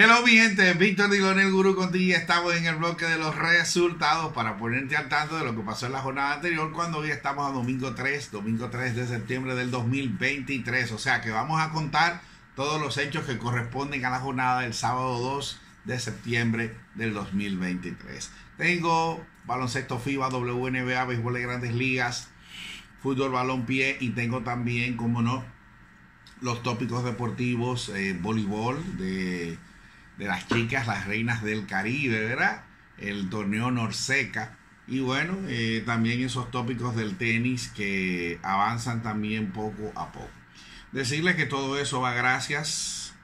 Hello mi gente, Víctor Dilón, el Gurú contigo. Estamos en el bloque de los resultados para ponerte al tanto de lo que pasó en la jornada anterior cuando hoy estamos a domingo 3, domingo 3 de septiembre del 2023. O sea que vamos a contar todos los hechos que corresponden a la jornada del sábado 2 de septiembre del 2023. Tengo baloncesto FIBA, WNBA, béisbol de grandes ligas, fútbol, balón, pie y tengo también, como no, los tópicos deportivos, eh, voleibol de de las chicas, las reinas del Caribe, ¿verdad? El torneo Norseca. Y bueno, eh, también esos tópicos del tenis que avanzan también poco a poco. Decirles que todo eso va gracias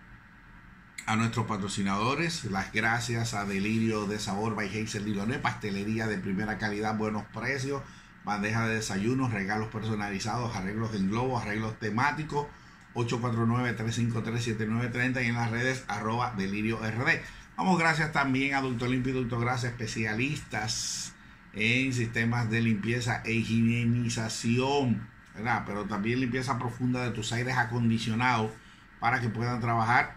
a nuestros patrocinadores, las gracias a Delirio de Sabor by Hazel Liloné, pastelería de primera calidad, buenos precios, bandeja de desayunos, regalos personalizados, arreglos en globo, arreglos temáticos 849-353-7930 y en las redes arroba delirio rd. Vamos, gracias también a Doctor Limpio y Doctor Gracia, especialistas en sistemas de limpieza e higienización, ¿verdad? Pero también limpieza profunda de tus aires acondicionados para que puedan trabajar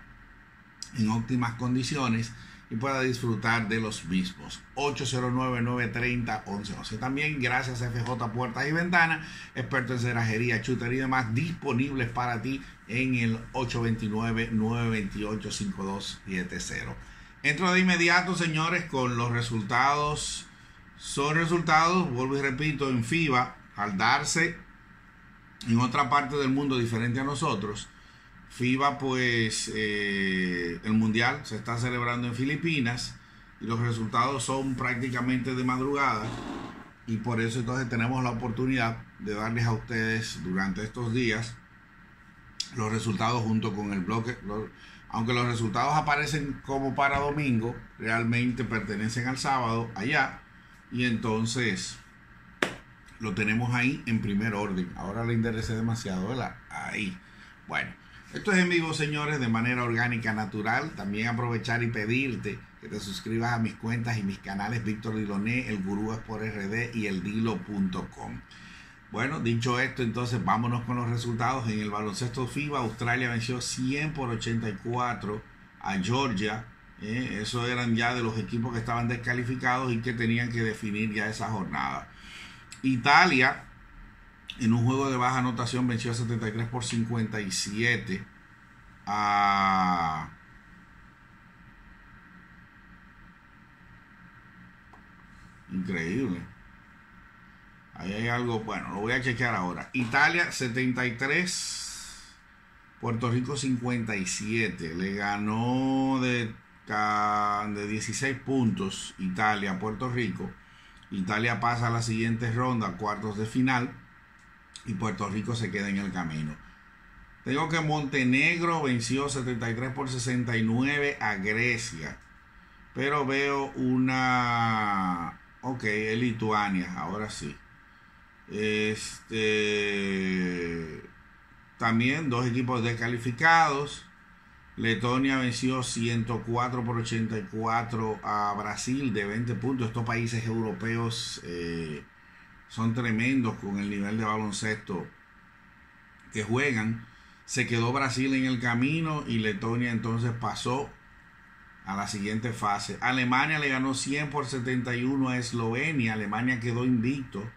en óptimas condiciones y pueda disfrutar de los mismos. 809-930-1111. También gracias a FJ Puertas y Ventanas, experto en cerrajería, chutería y demás, disponibles para ti en el 829-928-5270. Entro de inmediato, señores, con los resultados. Son resultados, vuelvo y repito, en FIBA, al darse en otra parte del mundo diferente a nosotros FIBA, pues eh, el Mundial se está celebrando en Filipinas y los resultados son prácticamente de madrugada y por eso entonces tenemos la oportunidad de darles a ustedes durante estos días los resultados junto con el bloque. aunque los resultados aparecen como para domingo, realmente pertenecen al sábado allá y entonces lo tenemos ahí en primer orden. Ahora le interesa demasiado, ¿verdad? Ahí. Bueno. Esto es en vivo, señores, de manera orgánica, natural. También aprovechar y pedirte que te suscribas a mis cuentas y mis canales Víctor Diloné, el Gurú es por RD y el Dilo.com. Bueno, dicho esto, entonces vámonos con los resultados. En el baloncesto FIBA, Australia venció 100 por 84 a Georgia. Eh, eso eran ya de los equipos que estaban descalificados y que tenían que definir ya esa jornada. Italia en un juego de baja anotación venció a 73 por 57 a increíble. Ahí hay algo bueno lo voy a chequear ahora. Italia 73 Puerto Rico 57 le ganó de, de 16 puntos Italia Puerto Rico. Italia pasa a la siguiente ronda cuartos de final y Puerto Rico se queda en el camino. Tengo que Montenegro venció 73 por 69 a Grecia. Pero veo una... Ok, es Lituania, ahora sí. Este... También dos equipos descalificados. Letonia venció 104 por 84 a Brasil de 20 puntos. Estos países europeos... Eh, son tremendos con el nivel de baloncesto que juegan. Se quedó Brasil en el camino y Letonia entonces pasó a la siguiente fase. Alemania le ganó 100 por 71 a Eslovenia. Alemania quedó invicto.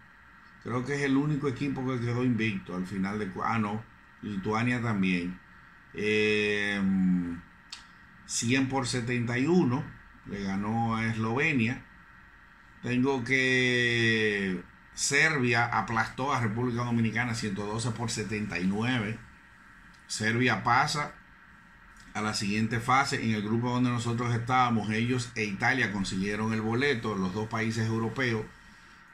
Creo que es el único equipo que quedó invicto al final de... Ah, no. Lituania también. 100 em, por 71 le ganó a Eslovenia. Tengo que Serbia aplastó a República Dominicana 112 por 79. Serbia pasa a la siguiente fase. En el grupo donde nosotros estábamos, ellos e Italia consiguieron el boleto, los dos países europeos.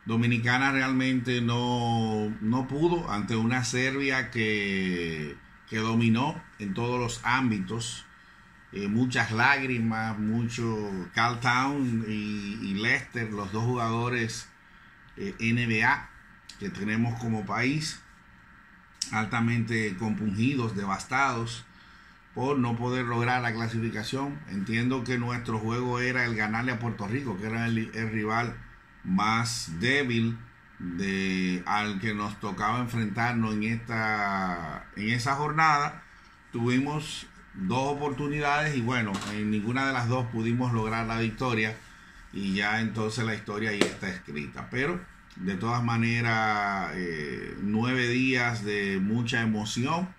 Dominicana realmente no, no pudo ante una Serbia que, que dominó en todos los ámbitos. Eh, muchas lágrimas, mucho Cal Town y, y Leicester, los dos jugadores eh, NBA que tenemos como país, altamente compungidos, devastados por no poder lograr la clasificación. Entiendo que nuestro juego era el ganarle a Puerto Rico, que era el, rival más débil de, al que nos tocaba enfrentarnos en, esta, en esa jornada. Tuvimos dos oportunidades y bueno, en ninguna de las dos pudimos lograr la victoria y ya entonces la historia ahí está escrita. Pero de todas maneras, eh, nueve días de mucha emoción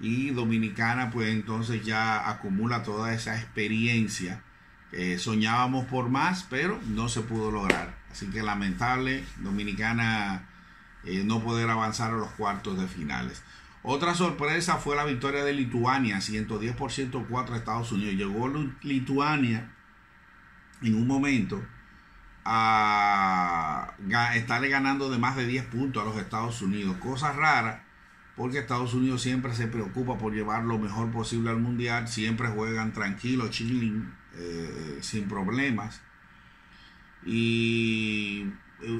y Dominicana pues entonces ya acumula toda esa experiencia. soñábamos por más, pero no se pudo lograr. Así que lamentable, Dominicana eh, no poder avanzar a los cuartos de finales. Otra sorpresa fue la victoria de Lituania, 110 por 104 a Estados Unidos. Llegó Lituania en un momento a estarle ganando de más de 10 puntos a los Estados Unidos. Cosa rara, porque Estados Unidos siempre se preocupa por llevar lo mejor posible al Mundial. Siempre juegan tranquilos, chilling, eh, sin problemas. Y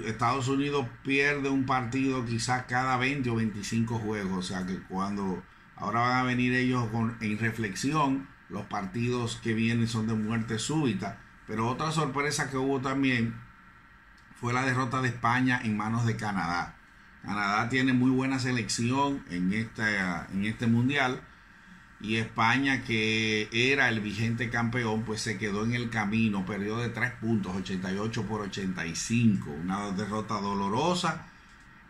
Estados Unidos pierde un partido quizás cada 20 o 25 juegos. O sea que cuando ahora van a venir ellos con, en reflexión, los partidos que vienen son de muerte súbita. Pero otra sorpresa que hubo también fue la derrota de España en manos de Canadá. Canadá tiene muy buena selección en, en este mundial y España, que era el vigente campeón, pues se quedó en el camino, perdió de 3 puntos, 88 por 85, una derrota dolorosa.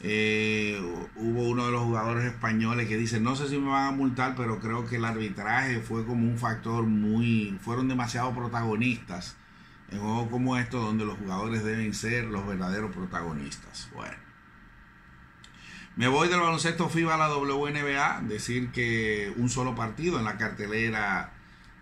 Eh, hubo uno de los jugadores españoles que dice, no sé si me van a multar, pero creo que el arbitraje fue como un factor muy, fueron demasiado protagonistas en como estos donde los jugadores deben ser los verdaderos protagonistas. Bueno. Me voy del baloncesto FIBA a la WNBA, decir que un solo partido en la cartelera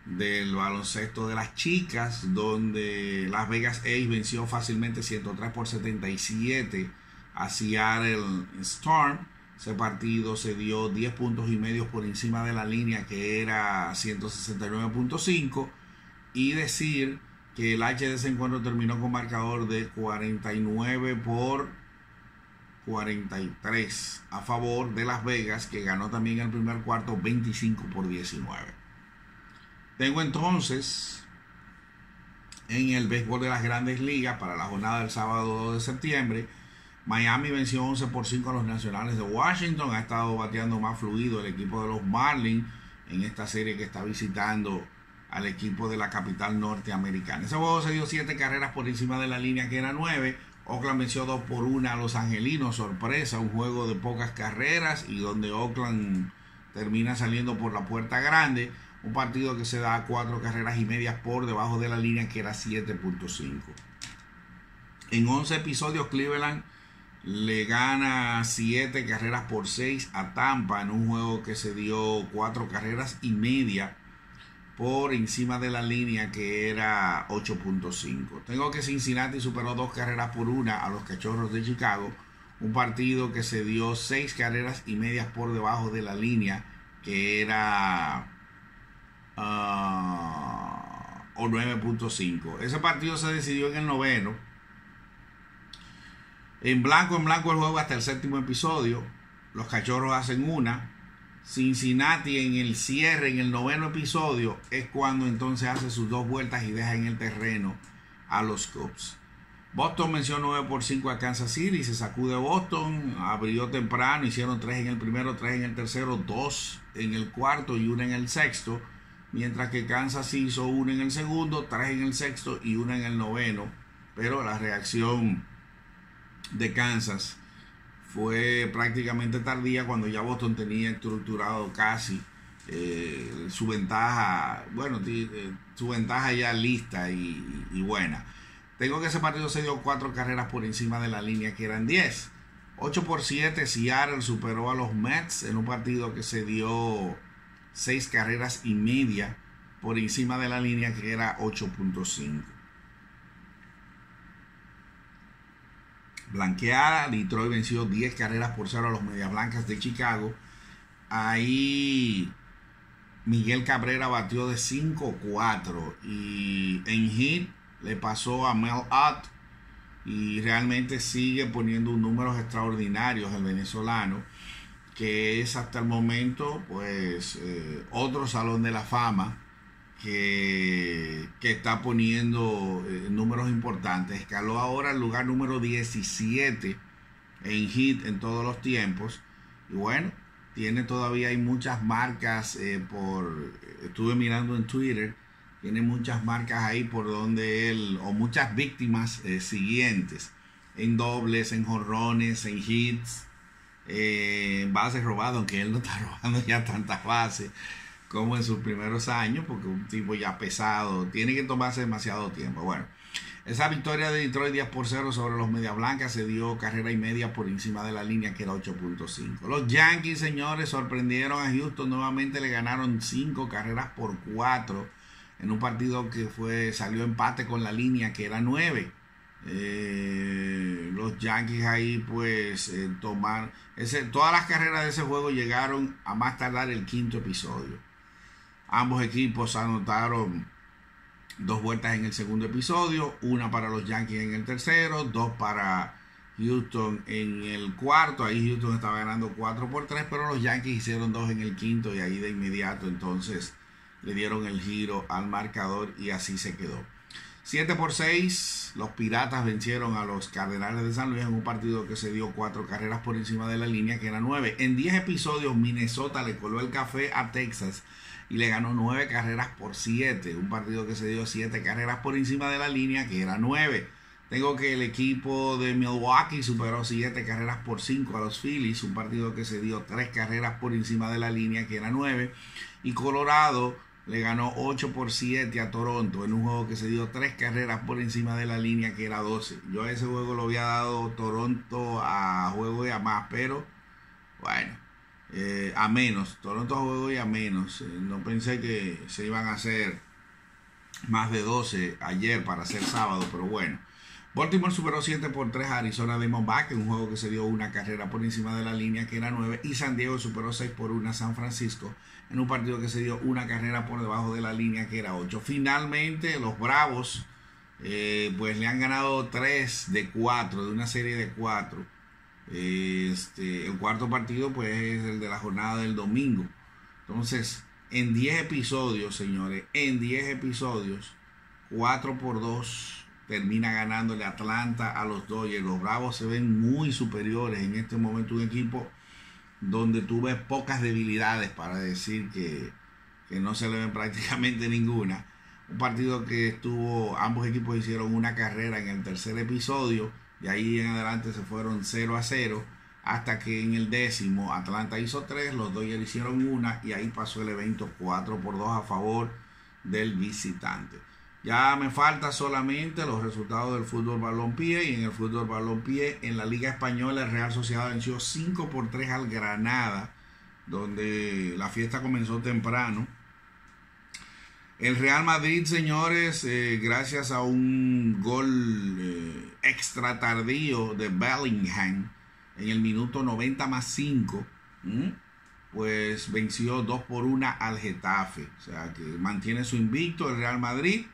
del baloncesto de las chicas, donde Las Vegas Ace venció fácilmente 103 por 77 a Seattle Storm. Ese partido se dio 10 puntos y medio por encima de la línea que era 169.5 y decir que el H de ese encuentro terminó con marcador de 49 por 43 a favor de Las Vegas, que ganó también el primer cuarto 25 por 19. Tengo entonces en el béisbol de las grandes ligas para la jornada del sábado 2 de septiembre. Miami venció 11 por 5 a los nacionales de Washington. Ha estado bateando más fluido el equipo de los Marlins en esta serie que está visitando al equipo de la capital norteamericana. Ese juego se dio 7 carreras por encima de la línea que era 9 Oakland venció 2 por 1 a los Angelinos, sorpresa, un juego de pocas carreras y donde Oakland termina saliendo por la puerta grande. Un partido que se da a 4 carreras y medias por debajo de la línea que era 7.5. En 11 episodios Cleveland le gana 7 carreras por 6 a Tampa en un juego que se dio 4 carreras y media por encima de la línea que era 8.5. Tengo que Cincinnati superó dos carreras por una a los Cachorros de Chicago, un partido que se dio seis carreras y medias por debajo de la línea que era uh, o 9.5. Ese partido se decidió en el noveno. En blanco en blanco el juego hasta el séptimo episodio. Los Cachorros hacen una, Cincinnati en el cierre, en el noveno episodio, es cuando entonces hace sus dos vueltas y deja en el terreno a los Cubs. Boston venció 9 por 5 a Kansas City, se sacude Boston, abrió temprano, hicieron 3 en el primero, 3 en el tercero, 2 en el cuarto y 1 en el sexto, mientras que Kansas hizo 1 en el segundo, 3 en el sexto y 1 en el noveno, pero la reacción de Kansas fue prácticamente tardía cuando ya Boston tenía estructurado casi eh, su ventaja, bueno, eh, su ventaja ya lista y, buena. Tengo que ese partido se dio cuatro carreras por encima de la línea que eran 10. 8 por 7, Seattle superó a los Mets en un partido que se dio seis carreras y media por encima de la línea que era 8.5. blanqueada. Detroit venció 10 carreras por cero a los Medias Blancas de Chicago. Ahí Miguel Cabrera batió de 5-4 y en hit le pasó a Mel Ott y realmente sigue poniendo números extraordinarios el venezolano que es hasta el momento pues eh, otro salón de la fama que, está poniendo eh, números importantes. Escaló ahora el lugar número 17 en hit en todos los tiempos. Y bueno, tiene todavía hay muchas marcas eh, por estuve mirando en Twitter tiene muchas marcas ahí por donde él o muchas víctimas eh, siguientes en dobles en jorrones en hits eh, bases robadas aunque él no está robando ya tantas bases como en sus primeros años porque un tipo ya pesado tiene que tomarse demasiado tiempo bueno esa victoria de Detroit 10 por 0 sobre los Media Blancas se dio carrera y media por encima de la línea que era 8.5. Los Yankees, señores, sorprendieron a Houston. Nuevamente le ganaron 5 carreras por 4 en un partido que fue salió empate con la línea que era 9. Eh, los Yankees ahí pues eh, tomar ese, todas las carreras de ese juego llegaron a más tardar el quinto episodio. Ambos equipos anotaron dos vueltas en el segundo episodio, una para los Yankees en el tercero, dos para Houston en el cuarto, ahí Houston estaba ganando 4 por 3, pero los Yankees hicieron dos en el quinto y ahí de inmediato entonces le dieron el giro al marcador y así se quedó. 7 por 6, los Piratas vencieron a los Cardenales de San Luis en un partido que se dio cuatro carreras por encima de la línea, que era 9. En 10 episodios, Minnesota le coló el café a Texas y le ganó 9 carreras por 7. Un partido que se dio 7 carreras por encima de la línea, que era 9. Tengo que el equipo de Milwaukee superó 7 carreras por 5 a los Phillies, un partido que se dio 3 carreras por encima de la línea, que era 9. Y Colorado le ganó 8 por 7 a Toronto en un juego que se dio 3 carreras por encima de la línea que era 12. Yo a ese juego lo había dado Toronto a juego y a más, pero bueno, eh, a menos. Toronto a juego y a menos. Eh, no pensé que se iban a hacer más de 12 ayer para ser sábado, pero bueno. Baltimore superó 7 por 3 a Arizona Diamondback en un juego que se dio una carrera por encima de la línea que era 9 y San Diego superó 6 por 1 a San Francisco en un partido que se dio una carrera por debajo de la línea que era 8. Finalmente los Bravos eh, pues le han ganado 3 de 4 de una serie de 4. Este, el cuarto partido pues es el de la jornada del domingo. Entonces, en 10 episodios, señores, en 10 episodios, 4 por 2 termina ganándole Atlanta a los Dodgers. Los Bravos se ven muy superiores en este momento. Un equipo donde tú ves pocas debilidades para decir que, que no se le ven prácticamente ninguna. Un partido que estuvo, ambos equipos hicieron una carrera en el tercer episodio y ahí en adelante se fueron 0 a 0 hasta que en el décimo Atlanta hizo 3, los Dodgers hicieron una y ahí pasó el evento 4 por 2 a favor del visitante. Ya me falta solamente los resultados del fútbol balompié y en el fútbol balompié en la Liga Española el Real Sociedad venció 5 por 3 al Granada, donde la fiesta comenzó temprano. El Real Madrid, señores, eh, gracias a un gol eh, extra tardío de Bellingham en el minuto 90 más 5, pues venció 2 por 1 al Getafe. O sea que mantiene su invicto el Real Madrid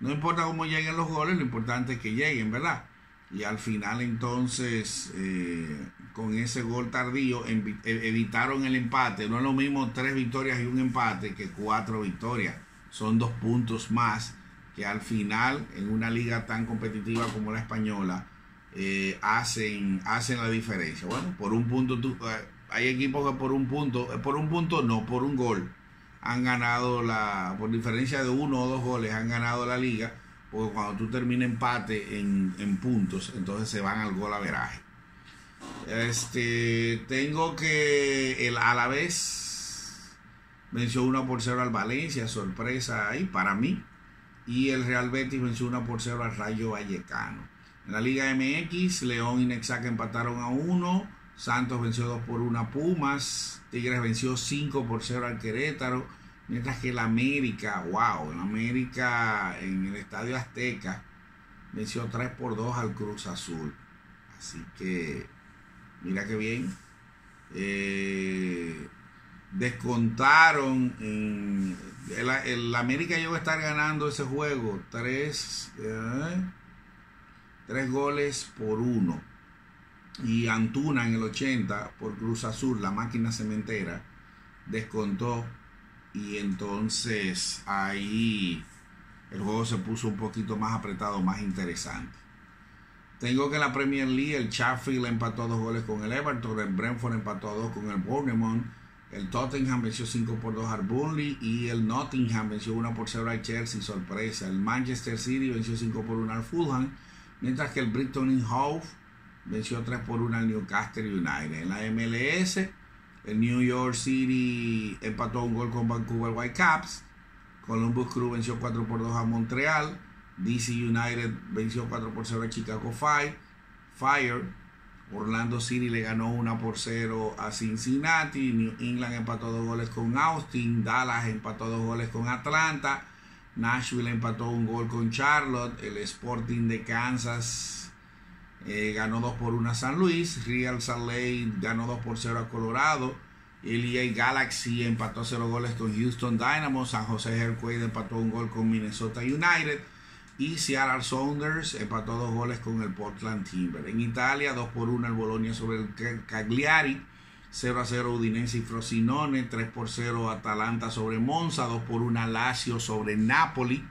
no importa cómo lleguen los goles, lo importante es que lleguen, ¿verdad? Y al final entonces, eh, con ese gol tardío, e, evitaron el empate. No es lo mismo tres victorias y un empate que cuatro victorias. Son dos puntos más que al final, en una liga tan competitiva como la española, eh, hacen, hacen la diferencia. Bueno, por un punto, tú, eh, hay equipos que por un punto, por un punto no, por un gol han ganado la, por diferencia de uno o dos goles, han ganado la liga, porque cuando tú terminas empate en, puntos, entonces se van al gol a veraje. Este, tengo que el vez venció 1 por 0 al Valencia, sorpresa ahí para mí. Y el Real Betis venció 1 por 0 al Rayo Vallecano. En la Liga MX, León y Nexaca empataron a 1. Santos venció 2 por 1 a Pumas. Tigres venció 5 por 0 al Querétaro. Mientras que el América, wow, América en el Estadio Azteca venció 3 por 2 al Cruz Azul. Así que, mira qué bien. Eh, descontaron en el, América llegó a estar ganando ese juego 3 eh, goles por 1 y Antuna en el 80 por Cruz Azul la máquina cementera descontó y entonces ahí el juego se puso un poquito más apretado, más interesante. Tengo que la Premier League el Sheffield empató dos goles con el Everton, el Brentford empató dos con el Bournemouth, el Tottenham venció 5 por 2 al Burnley y el Nottingham venció 1 por 0 al Chelsea, sorpresa. El Manchester City venció 5 por 1 al Fulham, mientras que el Brighton Hove venció 3 por 1 al Newcastle United. En la MLS, el New York City empató un gol con Vancouver Whitecaps, Columbus Crew venció 4 por 2 a Montreal, DC United venció 4 por 0 a Chicago Fire, Fire Orlando City le ganó 1 por 0 a Cincinnati. New England empató dos goles con Austin. Dallas empató dos goles con Atlanta. Nashville empató un gol con Charlotte. El Sporting de Kansas eh, ganó 2 por 1 a San Luis. Real Salt Lake ganó 2 por 0 a Colorado. El EA Galaxy empató 0 goles con Houston Dynamo. San José Earthquake empató un gol con Minnesota United. Y Seattle Saunders empató dos goles con el Portland Timber. En Italia, 2 por 1 el Bolonia sobre el Cagliari. 0 a 0 Udinese y Frosinone. 3 por 0 Atalanta sobre Monza. 2 por 1 Lazio sobre Napoli.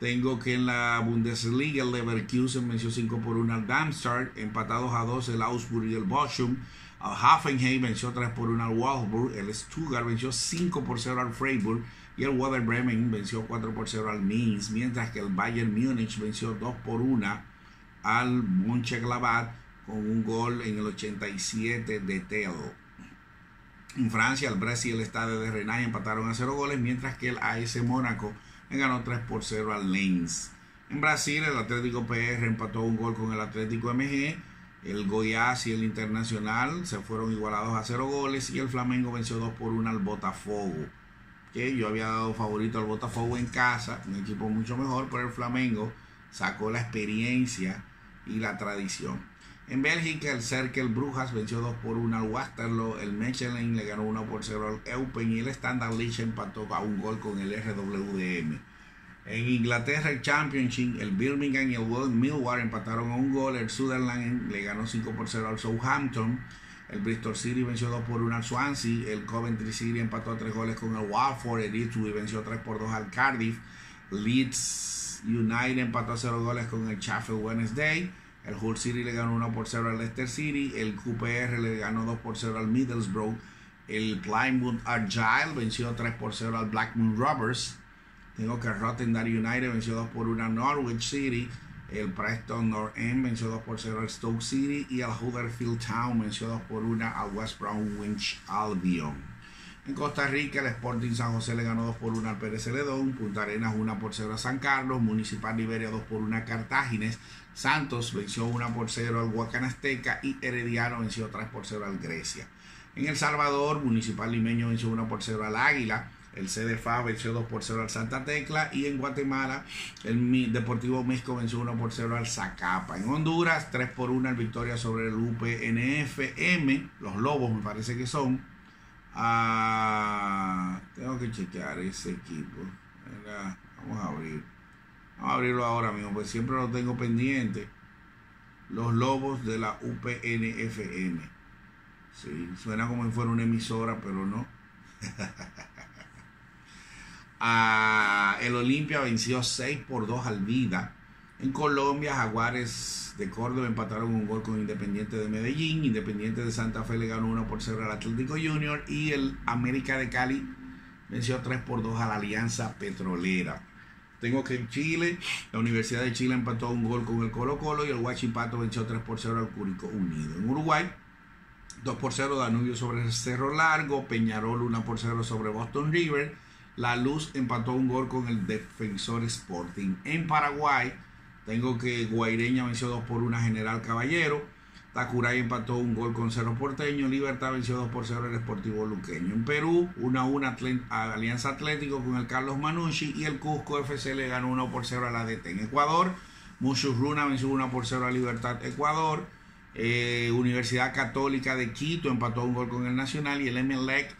Tengo que en la Bundesliga el Leverkusen venció 5 por 1 al Darmstadt. Empatados a 2 el Augsburg y el Bochum. Hoffenheim venció 3 por 1 al Wolfsburg. El Stuttgart venció 5 por 0 al Freiburg y el Werder Bremen venció 4 por 0 al Mainz, mientras que el Bayern Múnich venció 2 por 1 al Mönchengladbach con un gol en el 87 de Teo. En Francia, el Brasil y el Stade de Rennes empataron a 0 goles, mientras que el AS Mónaco ganó 3 por 0 al Lens. En Brasil, el Atlético PR empató un gol con el Atlético MG. El Goiás y el Internacional se fueron igualados a 0 goles y el Flamengo venció 2 por 1 al Botafogo yo había dado favorito al Botafogo en casa, un equipo mucho mejor, pero el Flamengo sacó la experiencia y la tradición. En Bélgica, el Cercle Brujas venció 2 por 1 al Waterloo, el Mechelen le ganó 1 por 0 al Eupen y el Standard Liège empató a un gol con el RWDM. En Inglaterra, el Championship, el Birmingham y el Millwall empataron a un gol, el Sutherland le ganó 5 por 0 al Southampton. El Bristol City venció 2 por 1 al Swansea. El Coventry City empató a 3 goles con el Watford. El Ipswich venció 3 por 2 al Cardiff. Leeds United empató a 0 goles con el Sheffield Wednesday. El Hull City le ganó 1 por 0 al Leicester City. El QPR le ganó 2 por 0 al Middlesbrough. El Plymouth Argyle venció 3 por 0 al Blackburn Robbers. Tengo que Rotterdam United venció 2 por 1 al Norwich City. El Preston North End venció 2 por 0 al Stoke City y el Huddersfield Town venció 2 por 1 al West Bromwich Albion. En Costa Rica, el Sporting San José le ganó 2 por 1 al Pérez Celedón, Punta Arenas 1 por 0 a San Carlos, Municipal Liberia 2 por 1 a Cartágenes, Santos venció 1 por 0 al Huacanasteca y Herediano venció 3 por 0 al Grecia. En El Salvador, Municipal Limeño venció 1 por 0 al Águila, el CDFA venció 2 por 0 al Santa Tecla y en Guatemala el Deportivo México venció 1 por 0 al Zacapa. En Honduras 3 por 1 al victoria sobre el UPNFM, los Lobos me parece que son. Ah, tengo que chequear ese equipo. vamos a abrir. Vamos a abrirlo ahora mismo, pues siempre lo tengo pendiente. Los Lobos de la UPNFM. Sí, suena como si fuera una emisora, pero no. el Olimpia venció 6 por 2 al Vida. En Colombia, Jaguares de Córdoba empataron un gol con Independiente de Medellín. Independiente de Santa Fe le ganó 1 por 0 al Atlético Junior. Y el América de Cali venció 3 por 2 a la Alianza Petrolera. Tengo que en Chile, la Universidad de Chile empató un gol con el Colo Colo y el Huachipato venció 3 por 0 al Curico Unido. En Uruguay, 2 por 0 Danubio sobre Cerro Largo, Peñarol 1 por 0 sobre Boston River. La Luz empató un gol con el Defensor Sporting. En Paraguay, tengo que Guaireña venció 2 por 1 General Caballero. Tacuray empató un gol con 0 Porteño. Libertad venció 2 por 0 el Esportivo Luqueño. En Perú, 1 a 1 Alianza Atlético con el Carlos Manucci. Y el Cusco FC le ganó 1 por 0 a la DT. En Ecuador, Muchurruna venció 1 por 0 a Libertad Ecuador. Eh, Universidad Católica de Quito empató un gol con el Nacional. Y el Emelec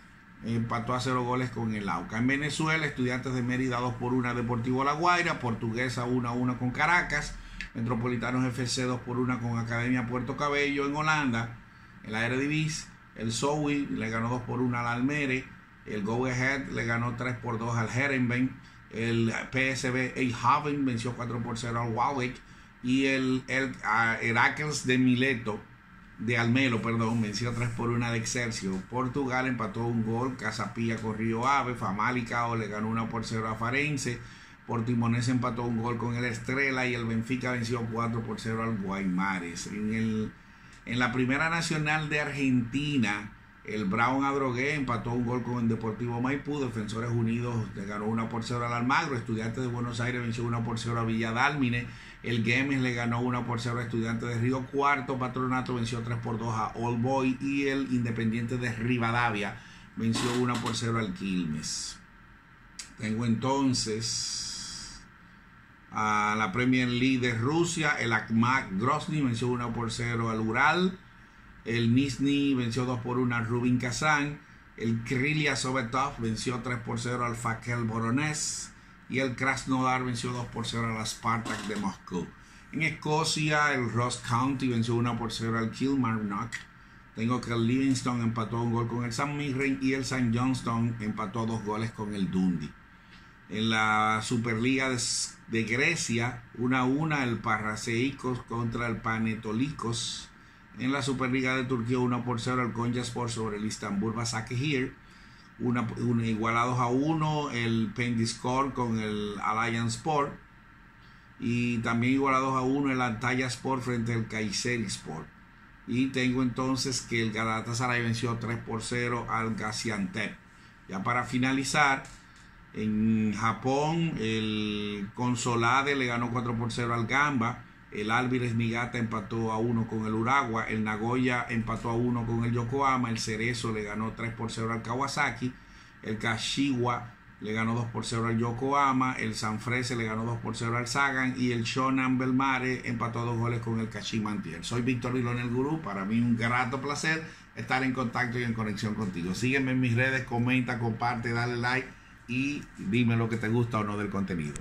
empató a cero goles con el AUCA. En Venezuela, Estudiantes de Mérida 2 por 1 Deportivo La Guaira, Portuguesa 1 a 1 con Caracas, Metropolitanos FC 2 por 1 con Academia Puerto Cabello en Holanda, el Aeredivis, el Sowi le ganó 2 por 1 al Almere, el Go Ahead le ganó 3 por 2 al Herenben, el PSV Eindhoven venció 4 por 0 al Warwick Y el, el Heracles de Mileto, de Almelo, perdón, venció 3 por 1 de Exercio. Portugal empató un gol, Casapilla con Río Ave, Famalicao le ganó 1 por 0 a Farense. Portimonense empató un gol con el Estrella y el Benfica venció 4 por 0 al Guaymares. En, el, en la Primera Nacional de Argentina, el Brown Adrogué empató un gol con el Deportivo Maipú. Defensores Unidos le ganó 1 por 0 al Almagro. Estudiantes de Buenos Aires venció 1 por 0 a Villa Dálmine. El Games le ganó 1 por 0 a Estudiantes de Río Cuarto. Patronato venció 3 por 2 a All Boy. Y el Independiente de Rivadavia venció 1 por 0 al Quilmes. Tengo entonces a la Premier League de Rusia. El Akhmat Grozny venció 1 por 0 al Ural. El Nizhny venció 2 por 1 al Rubin Kazan. El Krylia Sovetov venció 3 por 0 al Fakel Boronés. Y el Krasnodar venció 2 por 0 al Spartak de Moscú. En Escocia, el Ross County venció 1 por 0 al Kilmarnock. Tengo que el Livingston empató un gol con el San Mirren y el St. Johnston empató dos goles con el Dundee. En la Superliga de, de Grecia, 1 a 1 el Parraseicos contra el Panetolikos. En la Superliga de Turquía 1 por 0 el Konyaspor sobre el Istanbul Basakehir. Una, una, igualados a 1 el Pendiskor con el Alliance Sport. Y también igualados a 1 el Antalya Sport frente al Kayseri Sport. Y tengo entonces que el Galatasaray venció 3 por 0 al Gaziantep. Ya para finalizar, en Japón el Consolade le ganó 4 por 0 al Gamba. El Álvarez Migata empató a 1 con el Uragua. El Nagoya empató a 1 con el Yokohama. El Cerezo le ganó 3 por 0 al Kawasaki. El Kashiwa le ganó 2 por 0 al Yokohama. El Sanfrese le ganó 2 por 0 al Sagan. Y el Shonan Belmare empató 2 goles con el Kashimantier. Soy Víctor Lilón el Gurú. Para mí un grato placer estar en contacto y en conexión contigo. Sígueme en mis redes, comenta, comparte, dale like y dime lo que te gusta o no del contenido.